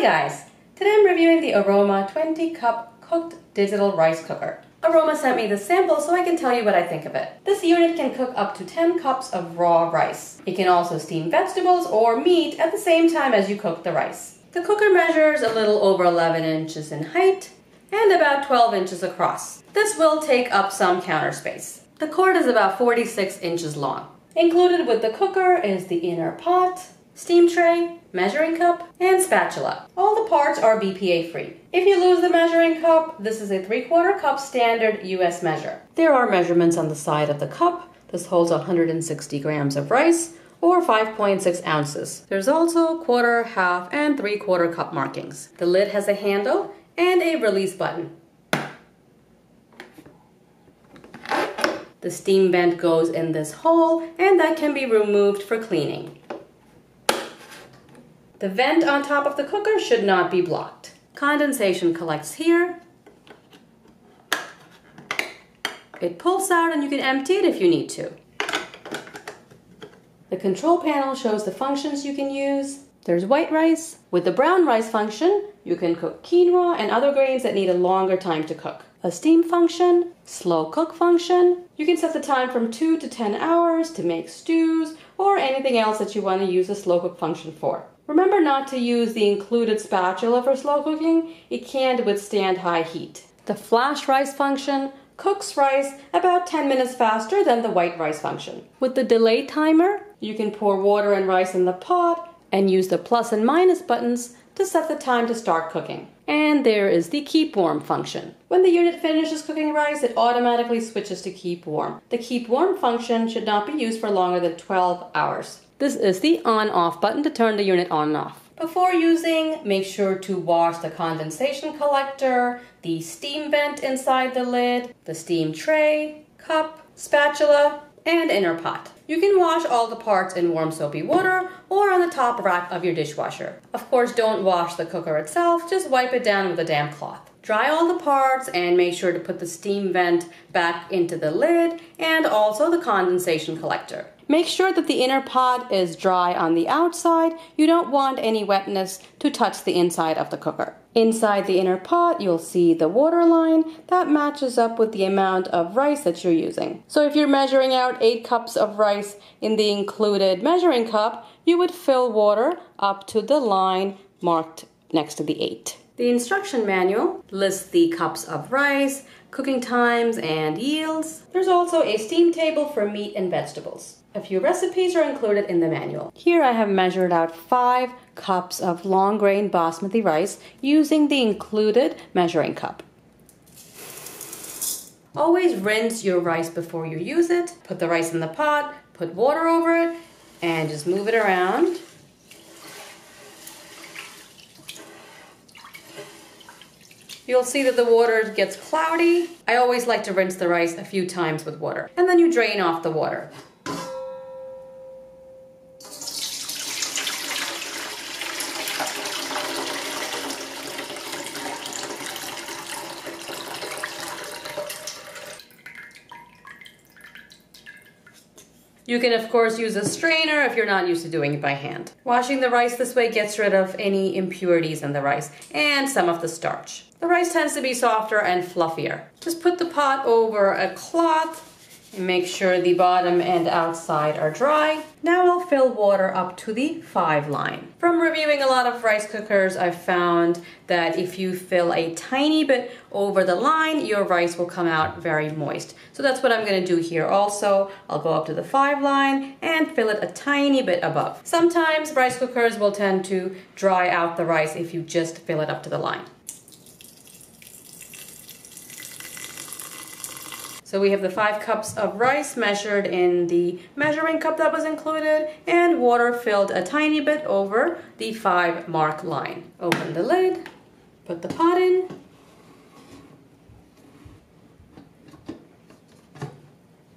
Hi guys! Today I'm reviewing the Aroma 20 cup cooked digital rice cooker. Aroma sent me the sample so I can tell you what I think of it. This unit can cook up to 10 cups of raw rice. It can also steam vegetables or meat at the same time as you cook the rice. The cooker measures a little over 11 inches in height and about 12 inches across. This will take up some counter space. The cord is about 46 inches long. Included with the cooker is the inner pot, steam tray, measuring cup, and spatula. All the parts are BPA free. If you lose the measuring cup, this is a 3 quarter cup standard US measure. There are measurements on the side of the cup. This holds 160 grams of rice or 5.6 ounces. There's also quarter, half, and 3 quarter cup markings. The lid has a handle and a release button. The steam vent goes in this hole and that can be removed for cleaning. The vent on top of the cooker should not be blocked. Condensation collects here. It pulls out and you can empty it if you need to. The control panel shows the functions you can use. There's white rice. With the brown rice function, you can cook quinoa and other grains that need a longer time to cook. A steam function, slow cook function. You can set the time from 2 to 10 hours to make stews or anything else that you want to use a slow cook function for. Remember not to use the included spatula for slow cooking. It can't withstand high heat. The flash rice function cooks rice about 10 minutes faster than the white rice function. With the delay timer, you can pour water and rice in the pot and use the plus and minus buttons to set the time to start cooking. And there is the keep warm function. When the unit finishes cooking rice, it automatically switches to keep warm. The keep warm function should not be used for longer than 12 hours. This is the on-off button to turn the unit on and off. Before using, make sure to wash the condensation collector, the steam vent inside the lid, the steam tray, cup, spatula, and inner pot. You can wash all the parts in warm soapy water or on the top rack of your dishwasher. Of course, don't wash the cooker itself, just wipe it down with a damp cloth. Dry all the parts and make sure to put the steam vent back into the lid and also the condensation collector. Make sure that the inner pot is dry on the outside. You don't want any wetness to touch the inside of the cooker. Inside the inner pot, you'll see the water line that matches up with the amount of rice that you're using. So if you're measuring out 8 cups of rice in the included measuring cup, you would fill water up to the line marked next to the 8. The instruction manual lists the cups of rice, cooking times, and yields. There's also a steam table for meat and vegetables. A few recipes are included in the manual. Here I have measured out 5 cups of long grain basmati rice using the included measuring cup. Always rinse your rice before you use it. Put the rice in the pot, put water over it, and just move it around. You'll see that the water gets cloudy. I always like to rinse the rice a few times with water. And then you drain off the water. You can of course use a strainer if you're not used to doing it by hand. Washing the rice this way gets rid of any impurities in the rice and some of the starch. The rice tends to be softer and fluffier. Just put the pot over a cloth and make sure the bottom and outside are dry. Now I'll fill water up to the 5 line. From reviewing a lot of rice cookers, I've found that if you fill a tiny bit over the line, your rice will come out very moist. So that's what I'm gonna do here also. I'll go up to the 5 line and fill it a tiny bit above. Sometimes rice cookers will tend to dry out the rice if you just fill it up to the line. So we have the five cups of rice measured in the measuring cup that was included and water filled a tiny bit over the five mark line. Open the lid, put the pot in.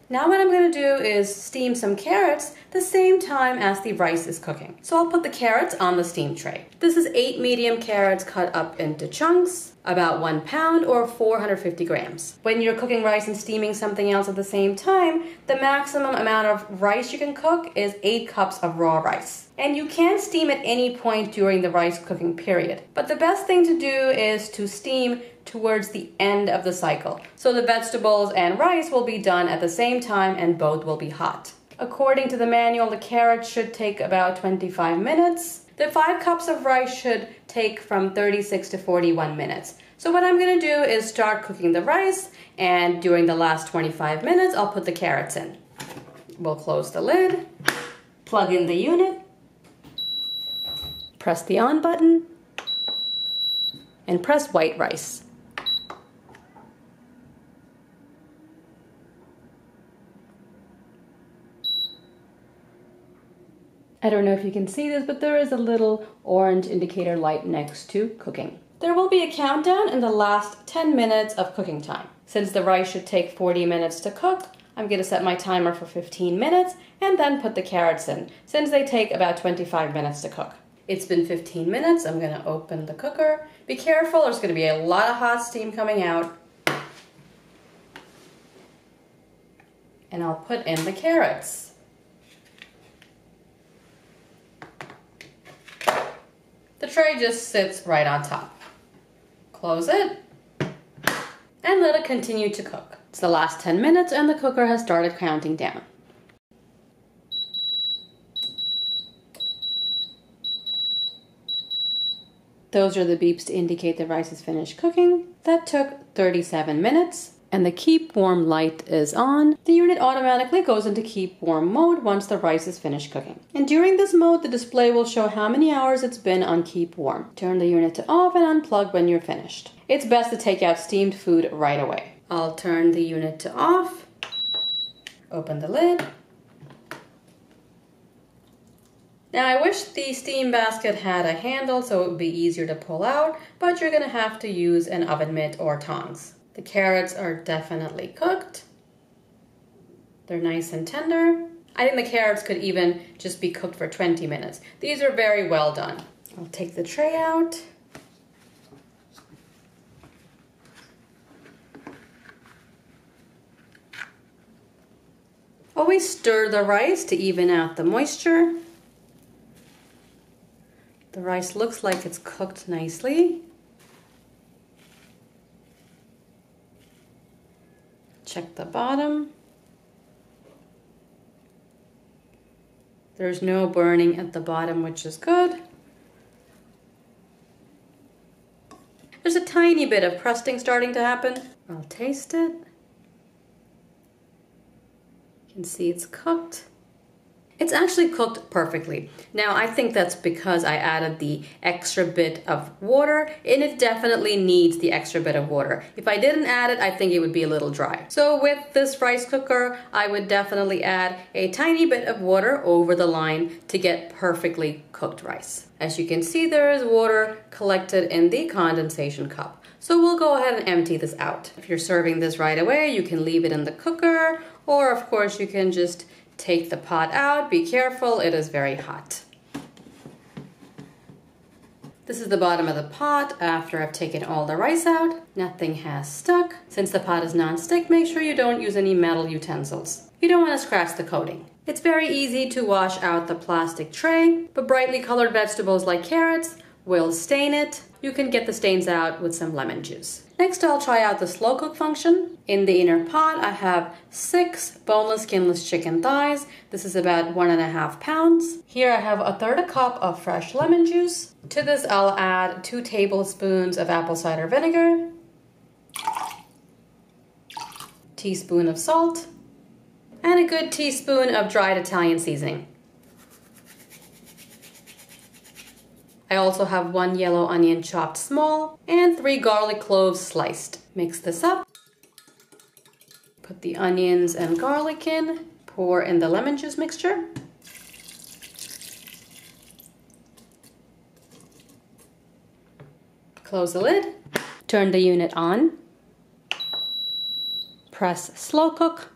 Now what I'm gonna do is steam some carrots the same time as the rice is cooking. So I'll put the carrots on the steam tray. This is eight medium carrots cut up into chunks, about one pound or 450 grams. When you're cooking rice and steaming something else at the same time, the maximum amount of rice you can cook is eight cups of raw rice. And you can steam at any point during the rice cooking period. But the best thing to do is to steam towards the end of the cycle. So the vegetables and rice will be done at the same time and both will be hot. According to the manual, the carrots should take about 25 minutes. The five cups of rice should take from 36 to 41 minutes. So what I'm gonna do is start cooking the rice and during the last 25 minutes, I'll put the carrots in. We'll close the lid, plug in the unit, press the on button, and press white rice. I don't know if you can see this, but there is a little orange indicator light next to cooking. There will be a countdown in the last 10 minutes of cooking time. Since the rice should take 40 minutes to cook, I'm going to set my timer for 15 minutes and then put the carrots in, since they take about 25 minutes to cook. It's been 15 minutes, I'm going to open the cooker. Be careful, there's going to be a lot of hot steam coming out. And I'll put in the carrots. The tray just sits right on top. Close it and let it continue to cook. It's the last 10 minutes and the cooker has started counting down. Those are the beeps to indicate the rice is finished cooking. That took 37 minutes and the keep warm light is on, the unit automatically goes into keep warm mode once the rice is finished cooking. And during this mode, the display will show how many hours it's been on keep warm. Turn the unit to off and unplug when you're finished. It's best to take out steamed food right away. I'll turn the unit to off, open the lid. Now I wish the steam basket had a handle so it would be easier to pull out, but you're gonna have to use an oven mitt or tongs. The carrots are definitely cooked. They're nice and tender. I think the carrots could even just be cooked for 20 minutes. These are very well done. I'll take the tray out. Always stir the rice to even out the moisture. The rice looks like it's cooked nicely. Check the bottom. There's no burning at the bottom, which is good. There's a tiny bit of crusting starting to happen. I'll taste it. You can see it's cooked. It's actually cooked perfectly. Now I think that's because I added the extra bit of water and it definitely needs the extra bit of water. If I didn't add it, I think it would be a little dry. So with this rice cooker, I would definitely add a tiny bit of water over the line to get perfectly cooked rice. As you can see, there is water collected in the condensation cup. So we'll go ahead and empty this out. If you're serving this right away, you can leave it in the cooker, or of course you can just Take the pot out, be careful, it is very hot. This is the bottom of the pot after I've taken all the rice out. Nothing has stuck. Since the pot is non-stick, make sure you don't use any metal utensils. You don't want to scratch the coating. It's very easy to wash out the plastic tray, but brightly colored vegetables like carrots will stain it. You can get the stains out with some lemon juice. Next, I'll try out the slow cook function. In the inner pot, I have six boneless, skinless chicken thighs. This is about one and a half pounds. Here I have a third a cup of fresh lemon juice. To this, I'll add two tablespoons of apple cider vinegar, teaspoon of salt, and a good teaspoon of dried Italian seasoning. I also have one yellow onion chopped small and three garlic cloves sliced. Mix this up. The onions and garlic in. Pour in the lemon juice mixture. Close the lid. Turn the unit on. Press slow cook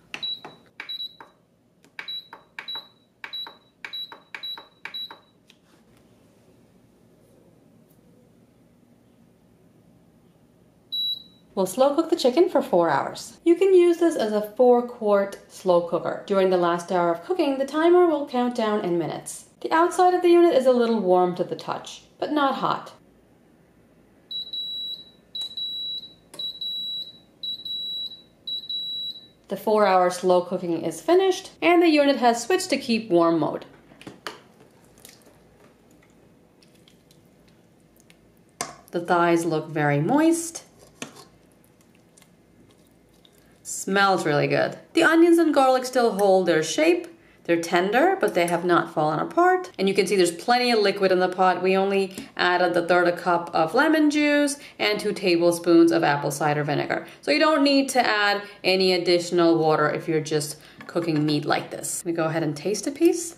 We'll slow cook the chicken for four hours. You can use this as a four quart slow cooker. During the last hour of cooking, the timer will count down in minutes. The outside of the unit is a little warm to the touch, but not hot. The four hour slow cooking is finished and the unit has switched to keep warm mode. The thighs look very moist. Smells really good. The onions and garlic still hold their shape. They're tender, but they have not fallen apart. And you can see there's plenty of liquid in the pot. We only added the third a cup of lemon juice and two tablespoons of apple cider vinegar. So you don't need to add any additional water if you're just cooking meat like this. Let me go ahead and taste a piece.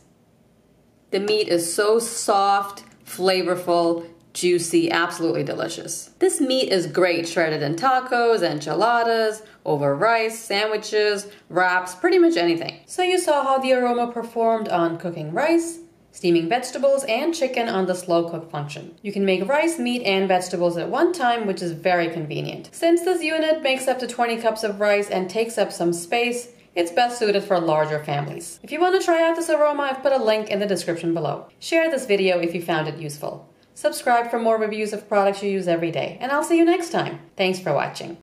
The meat is so soft, flavorful, juicy, absolutely delicious. This meat is great shredded in tacos, enchiladas, over rice, sandwiches, wraps, pretty much anything. So you saw how the aroma performed on cooking rice, steaming vegetables, and chicken on the slow cook function. You can make rice, meat, and vegetables at one time, which is very convenient. Since this unit makes up to 20 cups of rice and takes up some space, it's best suited for larger families. If you want to try out this aroma, I've put a link in the description below. Share this video if you found it useful. Subscribe for more reviews of products you use every day, and I'll see you next time. Thanks for watching.